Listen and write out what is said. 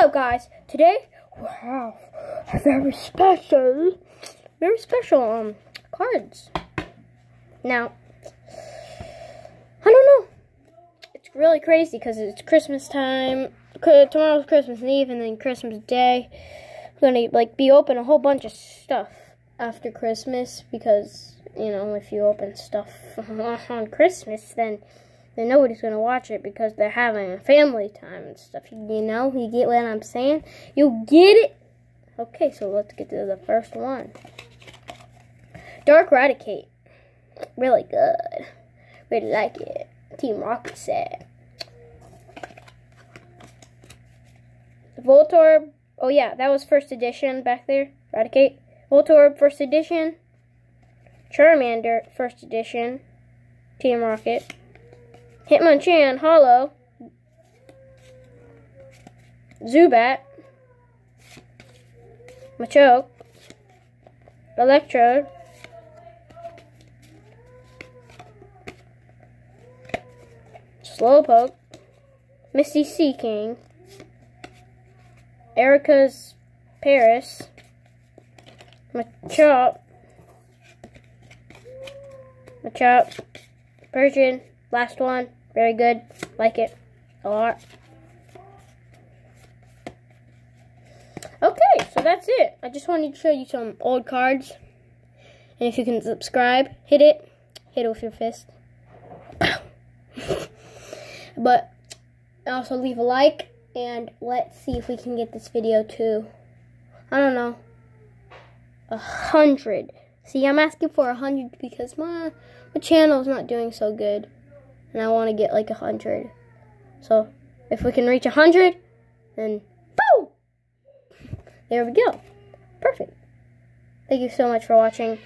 up, guys? Today we have a very special, very special um cards. Now, I don't know. It's really crazy because it's Christmas time. Tomorrow's Christmas Eve and then Christmas Day. I'm gonna like be open a whole bunch of stuff after Christmas because you know if you open stuff on Christmas then then nobody's gonna watch it because they're having family time and stuff. You know, you get what I'm saying? You get it? Okay, so let's get to the first one. Dark Raticate. Really good. Really like it. Team Rocket set. Voltorb. Oh yeah, that was first edition back there. Raticate. Voltorb first edition. Charmander first edition. Team Rocket. Hitmonchan, Holo, Zubat, Machoke, Electrode, Slowpoke, Misty Seaking, Erica's Paras, Machop, Machop, Persian, last one. Very good. Like it a lot. Okay, so that's it. I just wanted to show you some old cards. And if you can subscribe, hit it. Hit it with your fist. but also leave a like. And let's see if we can get this video to, I don't know, a hundred. See, I'm asking for a hundred because my, my channel is not doing so good and I want to get like a hundred. So if we can reach a hundred, then boom! There we go. Perfect. Thank you so much for watching.